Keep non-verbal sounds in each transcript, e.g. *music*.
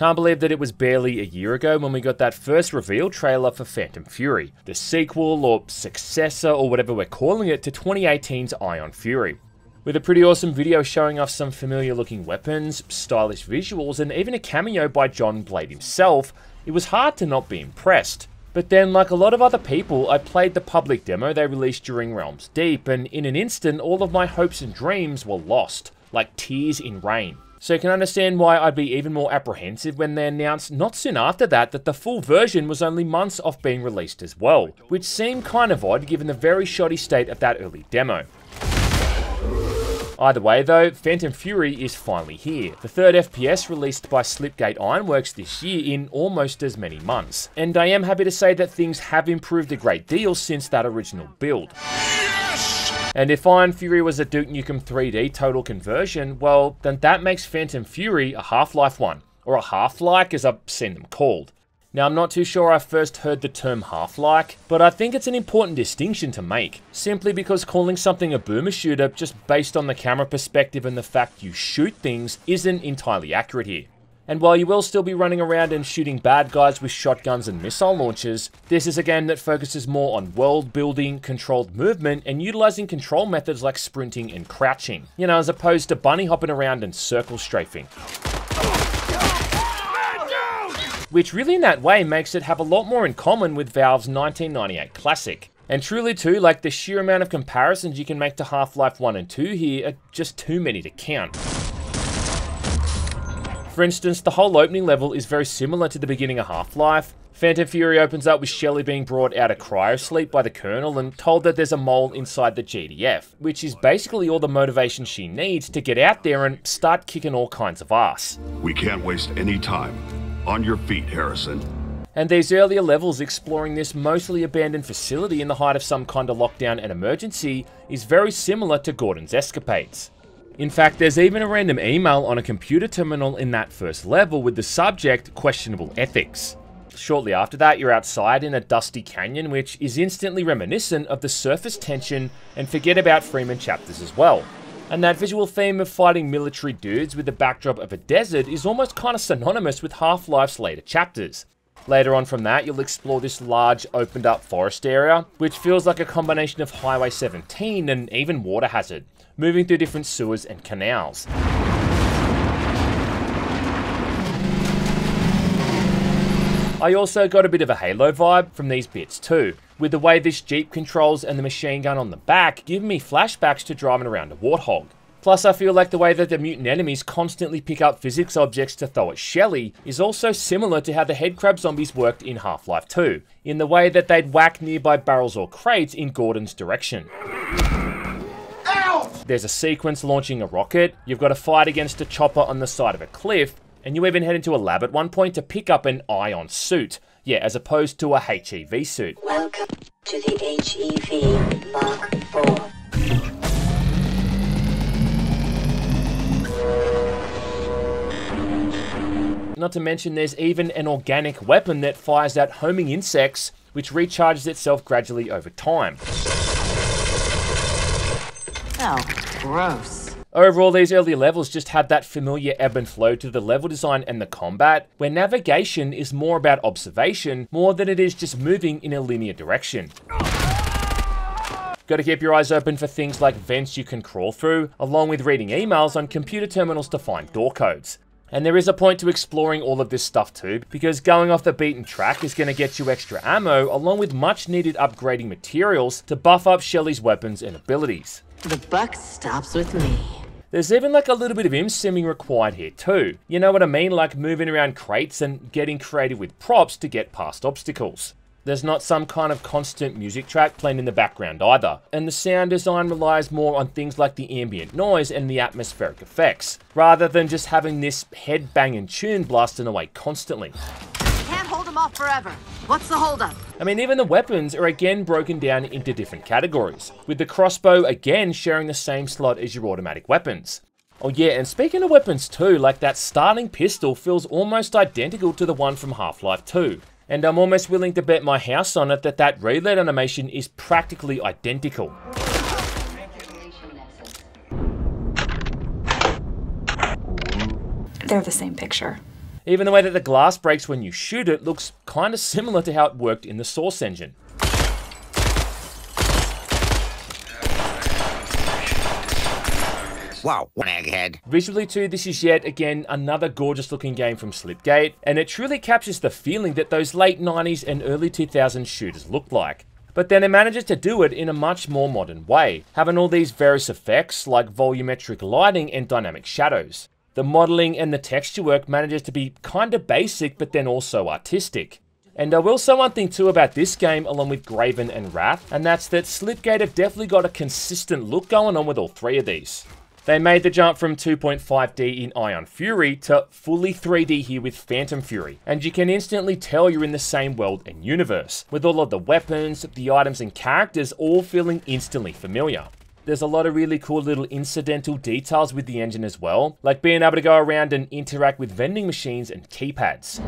Can't believe that it was barely a year ago when we got that first reveal trailer for Phantom Fury, the sequel or successor or whatever we're calling it to 2018's Ion Fury. With a pretty awesome video showing off some familiar looking weapons, stylish visuals, and even a cameo by John Blade himself, it was hard to not be impressed. But then, like a lot of other people, I played the public demo they released during Realms Deep, and in an instant, all of my hopes and dreams were lost, like tears in rain. So you can understand why I'd be even more apprehensive when they announced not soon after that that the full version was only months off being released as well, which seemed kind of odd given the very shoddy state of that early demo. Either way though, Phantom Fury is finally here, the third FPS released by Slipgate Ironworks this year in almost as many months. And I am happy to say that things have improved a great deal since that original build. And if Ion Fury was a Duke Nukem 3D total conversion, well, then that makes Phantom Fury a Half-Life one, or a Half-Like as I've seen them called. Now, I'm not too sure I first heard the term half-like, but I think it's an important distinction to make, simply because calling something a boomer shooter just based on the camera perspective and the fact you shoot things isn't entirely accurate here. And while you will still be running around and shooting bad guys with shotguns and missile launchers, this is a game that focuses more on world building, controlled movement, and utilizing control methods like sprinting and crouching, you know, as opposed to bunny hopping around and circle strafing which really in that way makes it have a lot more in common with Valve's 1998 classic. And truly too, like the sheer amount of comparisons you can make to Half-Life 1 and 2 here are just too many to count. For instance, the whole opening level is very similar to the beginning of Half-Life. Phantom Fury opens up with Shelly being brought out of cryosleep by the Colonel and told that there's a mole inside the GDF, which is basically all the motivation she needs to get out there and start kicking all kinds of ass. We can't waste any time. On your feet, Harrison. And these earlier levels exploring this mostly abandoned facility in the height of some kind of lockdown and emergency is very similar to Gordon's escapades. In fact, there's even a random email on a computer terminal in that first level with the subject questionable ethics. Shortly after that, you're outside in a dusty canyon, which is instantly reminiscent of the surface tension and forget about Freeman chapters as well. And that visual theme of fighting military dudes with the backdrop of a desert is almost kind of synonymous with Half-Life's later chapters. Later on from that, you'll explore this large opened up forest area, which feels like a combination of Highway 17 and even Water Hazard, moving through different sewers and canals. I also got a bit of a Halo vibe from these bits too, with the way this Jeep controls and the machine gun on the back giving me flashbacks to driving around a Warthog. Plus, I feel like the way that the mutant enemies constantly pick up physics objects to throw at Shelly is also similar to how the headcrab zombies worked in Half-Life 2, in the way that they'd whack nearby barrels or crates in Gordon's direction. There's a sequence launching a rocket, you've got to fight against a chopper on the side of a cliff, and you even head into a lab at one point to pick up an ion suit. Yeah, as opposed to a HEV suit. Welcome to the HEV Mark IV. Not to mention there's even an organic weapon that fires out homing insects, which recharges itself gradually over time. Oh, gross. Overall, these early levels just had that familiar ebb and flow to the level design and the combat, where navigation is more about observation more than it is just moving in a linear direction. Gotta keep your eyes open for things like vents you can crawl through, along with reading emails on computer terminals to find door codes. And there is a point to exploring all of this stuff too, because going off the beaten track is going to get you extra ammo, along with much needed upgrading materials to buff up Shelly's weapons and abilities. The buck stops with me. There's even like a little bit of im simming required here too. You know what I mean? Like moving around crates and getting creative with props to get past obstacles. There's not some kind of constant music track playing in the background either, and the sound design relies more on things like the ambient noise and the atmospheric effects, rather than just having this head banging tune blasting away constantly Can't hold them off forever. What's the holdup? I mean, even the weapons are again broken down into different categories, with the crossbow again sharing the same slot as your automatic weapons. Oh yeah, and speaking of weapons too, like that starting pistol feels almost identical to the one from Half-Life 2. And I'm almost willing to bet my house on it that that reload animation is practically identical. They're the same picture. Even the way that the glass breaks when you shoot it looks kinda similar to how it worked in the Source engine. Wow, one egghead. Visually too, this is yet again another gorgeous looking game from Slipgate, and it truly captures the feeling that those late 90s and early 2000s shooters looked like. But then it manages to do it in a much more modern way, having all these various effects like volumetric lighting and dynamic shadows. The modeling and the texture work manages to be kinda basic but then also artistic. And I will say one thing too about this game along with Graven and Wrath, and that's that Slipgate have definitely got a consistent look going on with all three of these. They made the jump from 2.5D in Ion Fury to fully 3D here with Phantom Fury, and you can instantly tell you're in the same world and universe, with all of the weapons, the items and characters all feeling instantly familiar. There's a lot of really cool little incidental details with the engine as well, like being able to go around and interact with vending machines and keypads.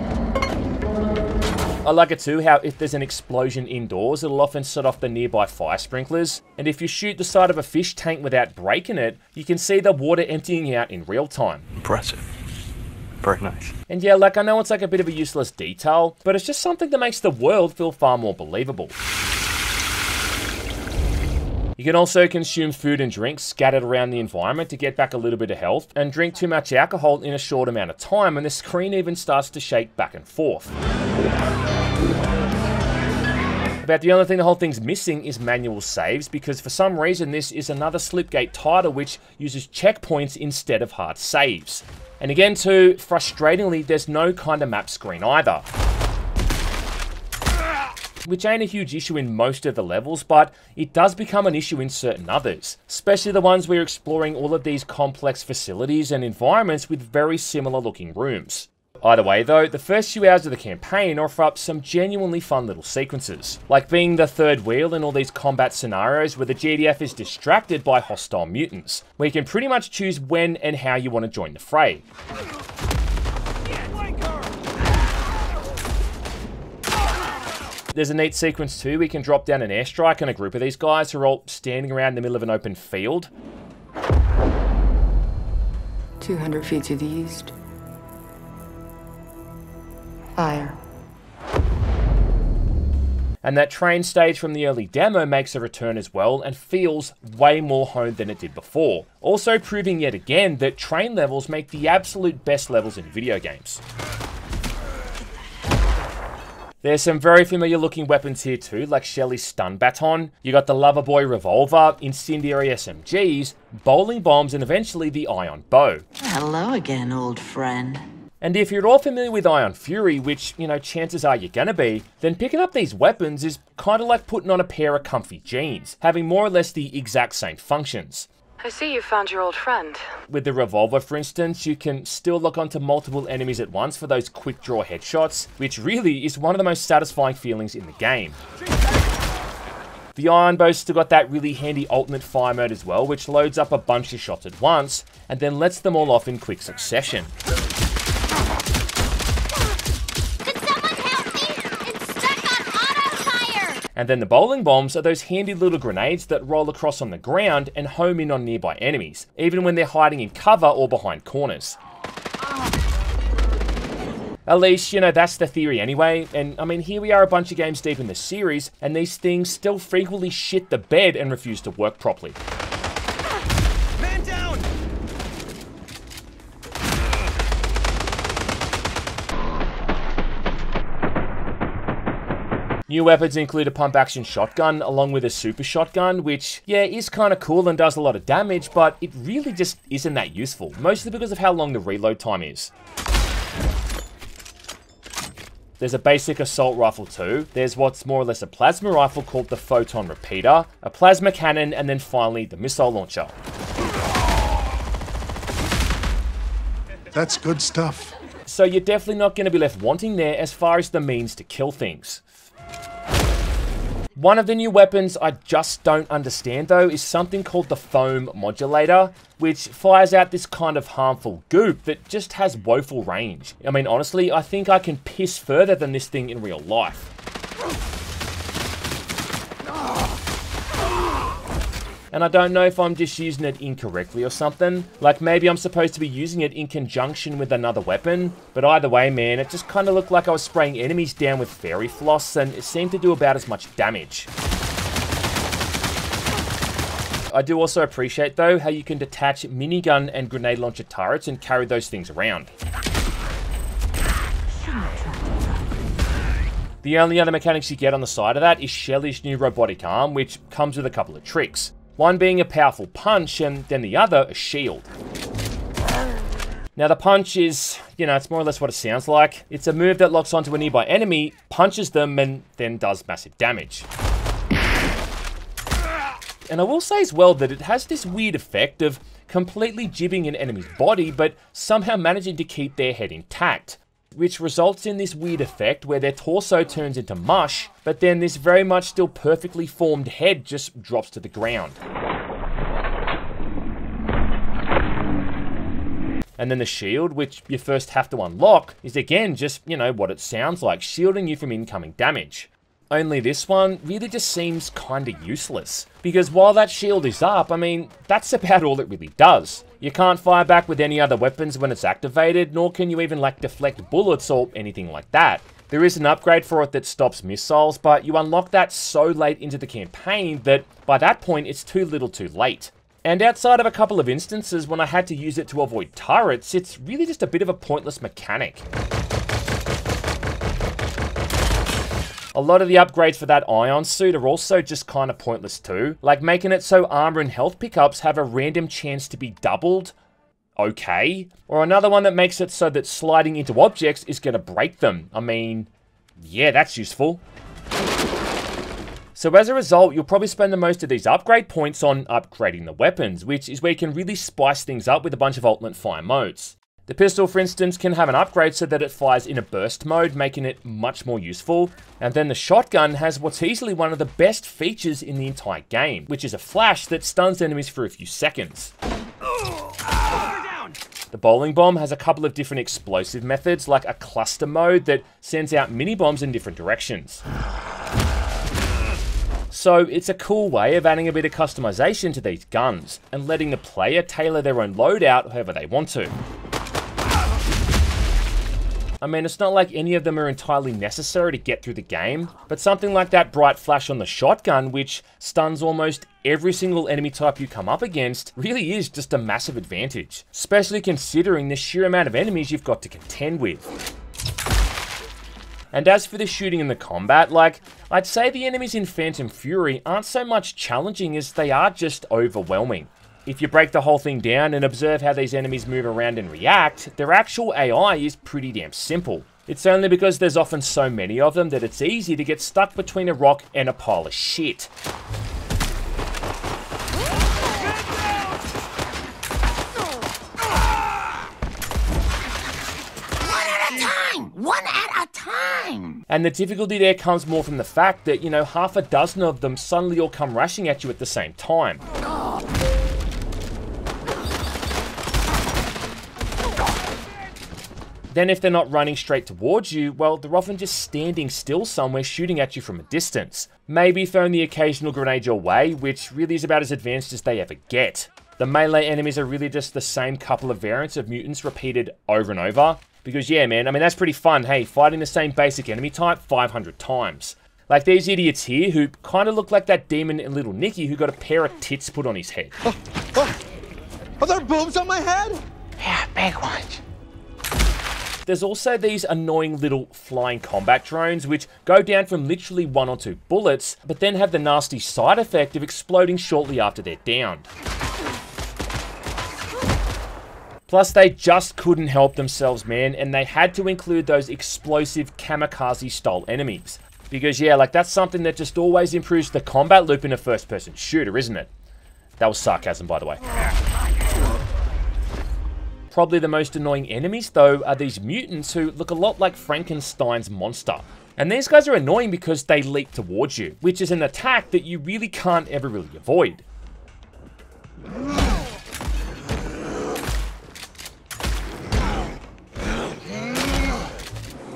I like it too how if there's an explosion indoors, it'll often set off the nearby fire sprinklers, and if you shoot the side of a fish tank without breaking it, you can see the water emptying out in real time. Impressive. Very nice. And yeah, like I know it's like a bit of a useless detail, but it's just something that makes the world feel far more believable. You can also consume food and drinks scattered around the environment to get back a little bit of health, and drink too much alcohol in a short amount of time, and the screen even starts to shake back and forth. About the only thing the whole thing's missing is manual saves, because for some reason this is another Slipgate title which uses checkpoints instead of hard saves. And again too, frustratingly, there's no kind of map screen either which ain't a huge issue in most of the levels, but it does become an issue in certain others, especially the ones where you're exploring all of these complex facilities and environments with very similar looking rooms. Either way though, the first few hours of the campaign offer up some genuinely fun little sequences, like being the third wheel in all these combat scenarios where the GDF is distracted by hostile mutants, where you can pretty much choose when and how you want to join the fray. There's a neat sequence too. We can drop down an airstrike on a group of these guys who are all standing around in the middle of an open field. 200 feet to the east. Fire. And that train stage from the early demo makes a return as well and feels way more honed than it did before. Also proving yet again that train levels make the absolute best levels in video games. There's some very familiar looking weapons here too, like Shelly's stun baton. You got the Loverboy revolver, incendiary SMGs, bowling bombs, and eventually the ion bow. Hello again, old friend. And if you're all familiar with Ion Fury, which, you know, chances are you're gonna be, then picking up these weapons is kinda like putting on a pair of comfy jeans, having more or less the exact same functions. I see you found your old friend. With the revolver, for instance, you can still lock onto multiple enemies at once for those quick draw headshots, which really is one of the most satisfying feelings in the game. The Ion Bow's still got that really handy alternate fire mode as well, which loads up a bunch of shots at once, and then lets them all off in quick succession. And then the bowling bombs are those handy little grenades that roll across on the ground and home in on nearby enemies, even when they're hiding in cover or behind corners. At least, you know, that's the theory anyway, and I mean, here we are a bunch of games deep in the series, and these things still frequently shit the bed and refuse to work properly. New weapons include a pump action shotgun along with a super shotgun, which, yeah, is kind of cool and does a lot of damage, but it really just isn't that useful, mostly because of how long the reload time is. There's a basic assault rifle too. There's what's more or less a plasma rifle called the Photon Repeater, a plasma cannon, and then finally the missile launcher. That's good stuff. So you're definitely not going to be left wanting there as far as the means to kill things. One of the new weapons I just don't understand though is something called the foam modulator, which fires out this kind of harmful goop that just has woeful range. I mean, honestly, I think I can piss further than this thing in real life. And I don't know if I'm just using it incorrectly or something. Like maybe I'm supposed to be using it in conjunction with another weapon, but either way, man, it just kind of looked like I was spraying enemies down with fairy floss, and it seemed to do about as much damage. I do also appreciate though how you can detach minigun and grenade launcher turrets and carry those things around. The only other mechanics you get on the side of that is Shelly's new robotic arm, which comes with a couple of tricks. One being a powerful punch, and then the other a shield. Now the punch is, you know, it's more or less what it sounds like. It's a move that locks onto a nearby enemy, punches them, and then does massive damage. And I will say as well that it has this weird effect of completely jibbing an enemy's body, but somehow managing to keep their head intact which results in this weird effect where their torso turns into mush, but then this very much still perfectly formed head just drops to the ground. And then the shield, which you first have to unlock, is again just, you know, what it sounds like, shielding you from incoming damage. Only this one really just seems kinda useless. Because while that shield is up, I mean, that's about all it really does. You can't fire back with any other weapons when it's activated, nor can you even like deflect bullets or anything like that. There is an upgrade for it that stops missiles, but you unlock that so late into the campaign that by that point it's too little too late. And outside of a couple of instances when I had to use it to avoid turrets, it's really just a bit of a pointless mechanic. A lot of the upgrades for that Ion suit are also just kind of pointless too, like making it so armor and health pickups have a random chance to be doubled. Okay. Or another one that makes it so that sliding into objects is going to break them. I mean, yeah, that's useful. So as a result, you'll probably spend the most of these upgrade points on upgrading the weapons, which is where you can really spice things up with a bunch of alternate fire modes. The pistol, for instance, can have an upgrade so that it fires in a burst mode, making it much more useful. And then the shotgun has what's easily one of the best features in the entire game, which is a flash that stuns enemies for a few seconds. The bowling bomb has a couple of different explosive methods, like a cluster mode that sends out mini bombs in different directions. So it's a cool way of adding a bit of customization to these guns, and letting the player tailor their own loadout however they want to. I mean, it's not like any of them are entirely necessary to get through the game, but something like that bright flash on the shotgun, which stuns almost every single enemy type you come up against, really is just a massive advantage, especially considering the sheer amount of enemies you've got to contend with. And as for the shooting and the combat, like, I'd say the enemies in Phantom Fury aren't so much challenging as they are just overwhelming. If you break the whole thing down and observe how these enemies move around and react, their actual AI is pretty damn simple. It's only because there's often so many of them that it's easy to get stuck between a rock and a pile of shit. One at a time! And the difficulty there comes more from the fact that, you know, half a dozen of them suddenly all come rushing at you at the same time. Then if they're not running straight towards you, well, they're often just standing still somewhere shooting at you from a distance. Maybe throwing the occasional grenade your way, which really is about as advanced as they ever get. The melee enemies are really just the same couple of variants of mutants repeated over and over. Because yeah, man, I mean, that's pretty fun, hey, fighting the same basic enemy type 500 times. Like these idiots here who kind of look like that demon in Little Nicky who got a pair of tits put on his head. Oh, oh. Are there boobs on my head? Yeah, big ones. There's also these annoying little flying combat drones which go down from literally one or two bullets, but then have the nasty side effect of exploding shortly after they're downed. Plus, they just couldn't help themselves, man, and they had to include those explosive kamikaze-style enemies. Because, yeah, like, that's something that just always improves the combat loop in a first-person shooter, isn't it? That was sarcasm, by the way. Probably the most annoying enemies, though, are these mutants who look a lot like Frankenstein's monster. And these guys are annoying because they leap towards you, which is an attack that you really can't ever really avoid.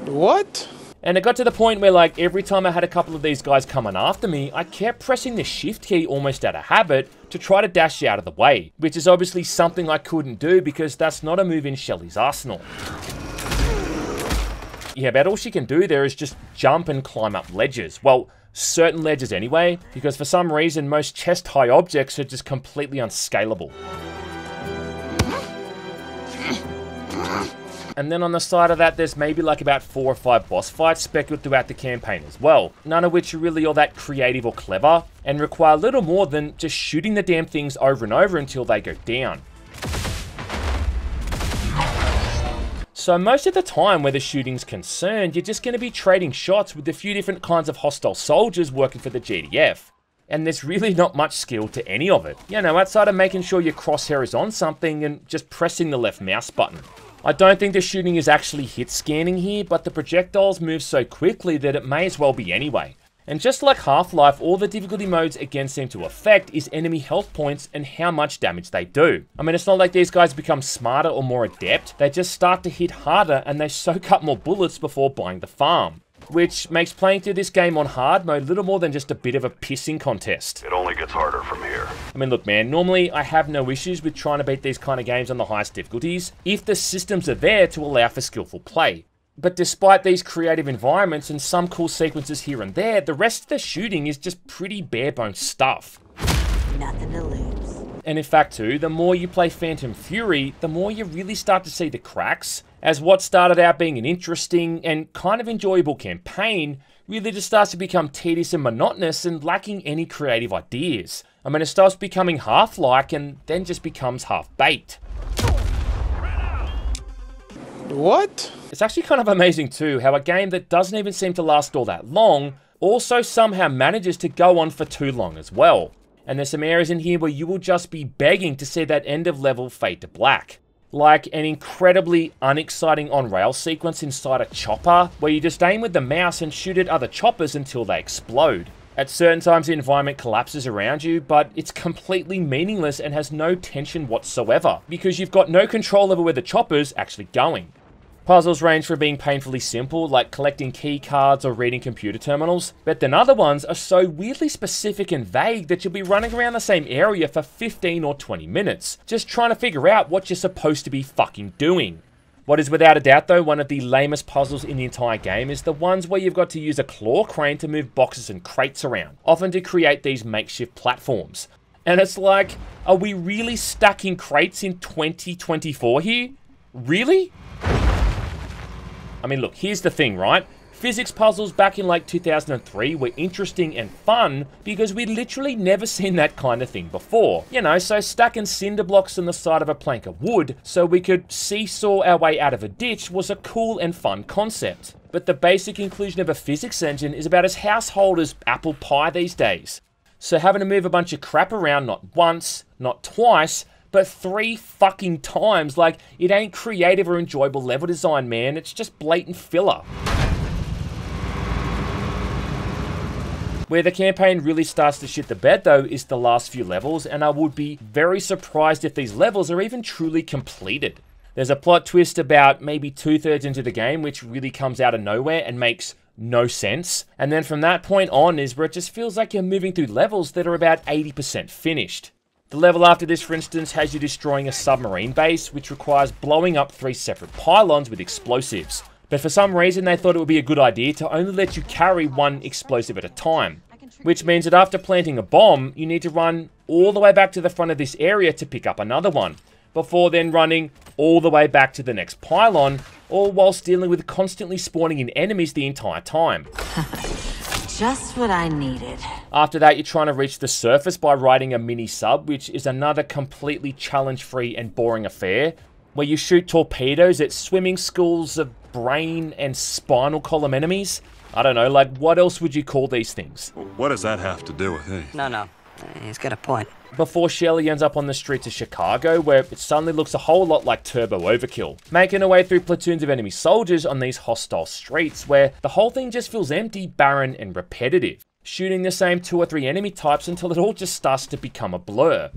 What? And it got to the point where like every time I had a couple of these guys coming after me, I kept pressing the shift key almost out of habit to try to dash out of the way, which is obviously something I couldn't do because that's not a move in Shelly's arsenal. Yeah, about all she can do there is just jump and climb up ledges. Well, certain ledges anyway, because for some reason most chest-high objects are just completely unscalable. And then on the side of that, there's maybe like about four or five boss fights speckled throughout the campaign as well. None of which are really all that creative or clever, and require little more than just shooting the damn things over and over until they go down. So most of the time where the shooting's concerned, you're just going to be trading shots with a few different kinds of hostile soldiers working for the GDF. And there's really not much skill to any of it. You know, outside of making sure your crosshair is on something and just pressing the left mouse button. I don't think the shooting is actually hit scanning here, but the projectiles move so quickly that it may as well be anyway. And just like Half-Life, all the difficulty modes again seem to affect is enemy health points and how much damage they do. I mean, it's not like these guys become smarter or more adept, they just start to hit harder and they soak up more bullets before buying the farm which makes playing through this game on hard mode little more than just a bit of a pissing contest. It only gets harder from here. I mean, look, man, normally I have no issues with trying to beat these kind of games on the highest difficulties if the systems are there to allow for skillful play. But despite these creative environments and some cool sequences here and there, the rest of the shooting is just pretty bare bones stuff. Nothing to lose. And in fact, too, the more you play Phantom Fury, the more you really start to see the cracks, as what started out being an interesting and kind of enjoyable campaign really just starts to become tedious and monotonous and lacking any creative ideas. I mean, it starts becoming half like and then just becomes half baked. What? It's actually kind of amazing too how a game that doesn't even seem to last all that long also somehow manages to go on for too long as well. And there's some areas in here where you will just be begging to see that end of level fade to black. Like an incredibly unexciting on-rail sequence inside a chopper, where you just aim with the mouse and shoot at other choppers until they explode. At certain times the environment collapses around you, but it's completely meaningless and has no tension whatsoever, because you've got no control over where the chopper's actually going. Puzzles range from being painfully simple, like collecting key cards or reading computer terminals, but then other ones are so weirdly specific and vague that you'll be running around the same area for 15 or 20 minutes, just trying to figure out what you're supposed to be fucking doing. What is without a doubt though one of the lamest puzzles in the entire game is the ones where you've got to use a claw crane to move boxes and crates around, often to create these makeshift platforms. And it's like, are we really stacking crates in 2024 here? Really? I mean, look, here's the thing, right? Physics puzzles back in like 2003 were interesting and fun because we'd literally never *laughs* seen that kind of thing before. You know, so stacking cinder blocks on the side of a plank of wood so we could seesaw our way out of a ditch was a cool and fun concept. But the basic inclusion of a physics engine is about as household as apple pie these days. So having to move a bunch of crap around not once, not twice, but three fucking times. Like, it ain't creative or enjoyable level design, man. It's just blatant filler. Where the campaign really starts to shit the bed though is the last few levels, and I would be very surprised if these levels are even truly completed. There's a plot twist about maybe two thirds into the game, which really comes out of nowhere and makes no sense. And then from that point on is where it just feels like you're moving through levels that are about 80% finished. The level after this, for instance, has you destroying a submarine base, which requires blowing up three separate pylons with explosives. But for some reason, they thought it would be a good idea to only let you carry one explosive at a time. Which means that after planting a bomb, you need to run all the way back to the front of this area to pick up another one, before then running all the way back to the next pylon, all whilst dealing with constantly spawning in enemies the entire time. *laughs* Just what I needed. After that, you're trying to reach the surface by riding a mini sub, which is another completely challenge-free and boring affair, where you shoot torpedoes at swimming schools of brain and spinal column enemies. I don't know, like, what else would you call these things? What does that have to do with it? No, no. He's got a point. Before Shelly ends up on the streets of Chicago, where it suddenly looks a whole lot like Turbo Overkill, making her way through platoons of enemy soldiers on these hostile streets, where the whole thing just feels empty, barren, and repetitive shooting the same two or three enemy types until it all just starts to become a blur.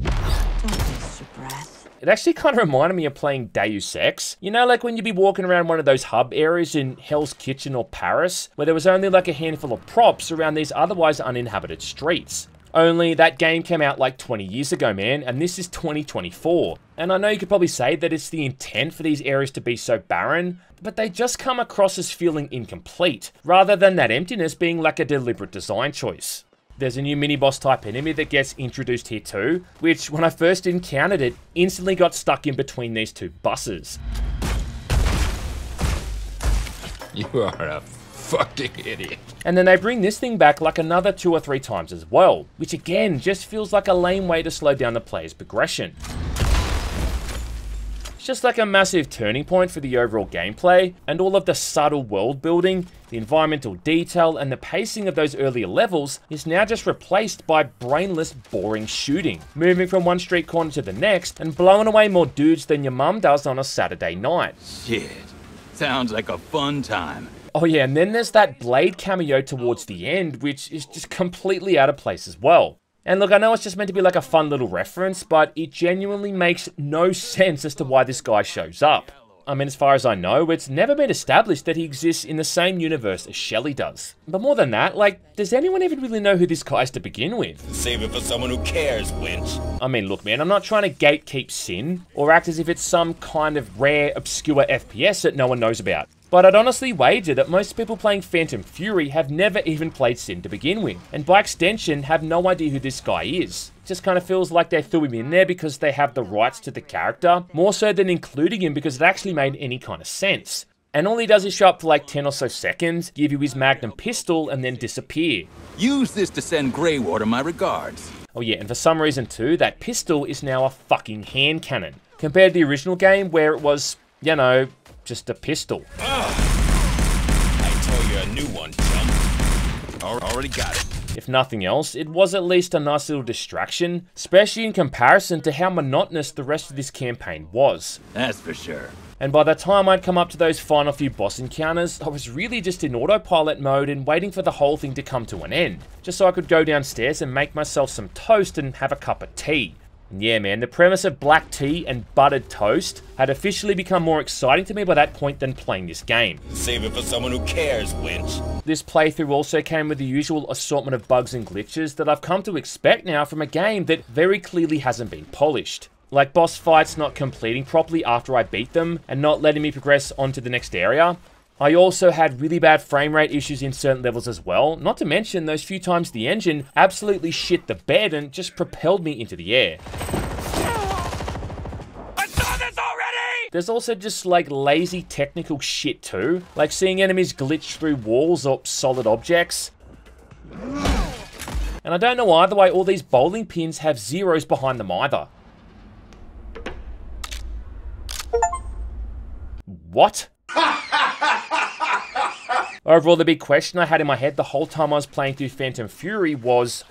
It actually kind of reminded me of playing Deus Ex. You know, like when you'd be walking around one of those hub areas in Hell's Kitchen or Paris, where there was only like a handful of props around these otherwise uninhabited streets. Only that game came out like 20 years ago, man, and this is 2024. And I know you could probably say that it's the intent for these areas to be so barren, but they just come across as feeling incomplete, rather than that emptiness being like a deliberate design choice. There's a new mini-boss type enemy that gets introduced here too, which when I first encountered it, instantly got stuck in between these two buses. *laughs* You are a fucking idiot. And then they bring this thing back like another two or three times as well, which again just feels like a lame way to slow down the player's progression. It's just like a massive turning point for the overall gameplay, and all of the subtle world building, the environmental detail, and the pacing of those earlier levels is now just replaced by brainless, boring shooting, moving from one street corner to the next and blowing away more dudes than your mum does on a Saturday night. Shit. Sounds like a fun time. Oh yeah, and then there's that Blade cameo towards the end, which is just completely out of place as well. And look, I know it's just meant to be like a fun little reference, but it genuinely makes no sense as to why this guy shows up. I mean, as far as I know, it's never been established that he exists in the same universe as Shelly does. But more than that, like, does anyone even really know who this guy is to begin with? Save it for someone who cares, winch. I mean, look, man, I'm not trying to gatekeep Sin or act as if it's some kind of rare, obscure FPS that no one knows about. But I'd honestly wager that most people playing Phantom Fury have never even played Sin to begin with, and by extension have no idea who this guy is. It just kind of feels like they threw him in there because they have the rights to the character, more so than including him because it actually made any kind of sense. And all he does is show up for like 10 or so seconds, give you his magnum pistol, and then disappear. Use this to send Greywater my regards. Oh yeah, and for some reason too, that pistol is now a fucking hand cannon. Compared to the original game where it was, you know, just a pistol. Ah. I told you a new one, chump. Already got it. If nothing else, it was at least a nice little distraction, especially in comparison to how monotonous the rest of this campaign was. That's for sure. And by the time I'd come up to those final few boss encounters, I was really just in autopilot mode and waiting for the whole thing to come to an end, just so I could go downstairs and make myself some toast and have a cup of tea. Yeah, man, the premise of black tea and buttered toast had officially become more exciting to me by that point than playing this game. Save it for someone who cares, winch. This playthrough also came with the usual assortment of bugs and glitches that I've come to expect now from a game that very clearly hasn't been polished. Like boss fights not completing properly after I beat them, and not letting me progress onto the next area, I also had really bad frame rate issues in certain levels as well, not to mention those few times the engine absolutely shit the bed and just propelled me into the air. There's also just like lazy technical shit too, like seeing enemies glitch through walls or solid objects. And I don't know either way all these bowling pins have zeros behind them either. What? Overall, the big question I had in my head the whole time I was playing through Phantom Fury was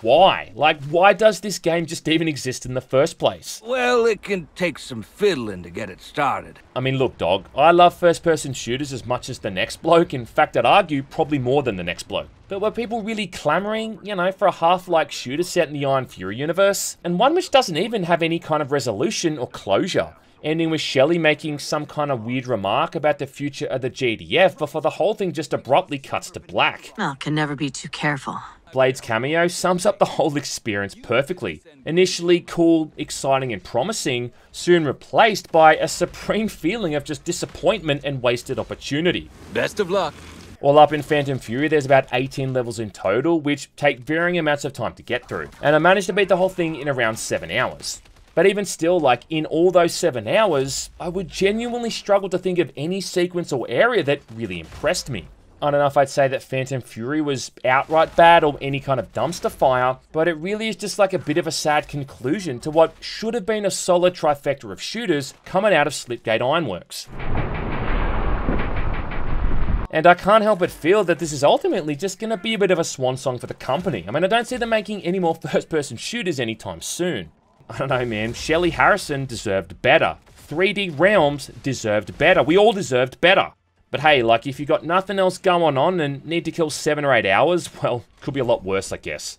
why? Like, why does this game just even exist in the first place? Well, it can take some fiddling to get it started. I mean, look, dog, I love first person shooters as much as the next bloke. In fact, I'd argue probably more than the next bloke. But were people really clamoring, you know, for a half like shooter set in the Ion Fury universe? And one which doesn't even have any kind of resolution or closure? Ending with Shelly making some kind of weird remark about the future of the GDF before the whole thing just abruptly cuts to black. Well, can never be too careful. Blade's cameo sums up the whole experience perfectly. Initially cool, exciting, and promising, soon replaced by a supreme feeling of just disappointment and wasted opportunity. Best of luck. All up in Phantom Fury, there's about 18 levels in total, which take varying amounts of time to get through, and I managed to beat the whole thing in around 7 hours. But even still, like in all those seven hours, I would genuinely struggle to think of any sequence or area that really impressed me. I don't know if I'd say that Phantom Fury was outright bad or any kind of dumpster fire, but it really is just like a bit of a sad conclusion to what should have been a solid trifecta of shooters coming out of Slipgate Ironworks. And I can't help but feel that this is ultimately just going to be a bit of a swan song for the company. I mean, I don't see them making any more *laughs* first person shooters anytime soon. I don't know, man. Shelly Harrison deserved better. 3D Realms deserved better. We all deserved better. But hey, like, if you got nothing else going on and need to kill seven or eight hours, *laughs* well, could be a lot worse, I guess.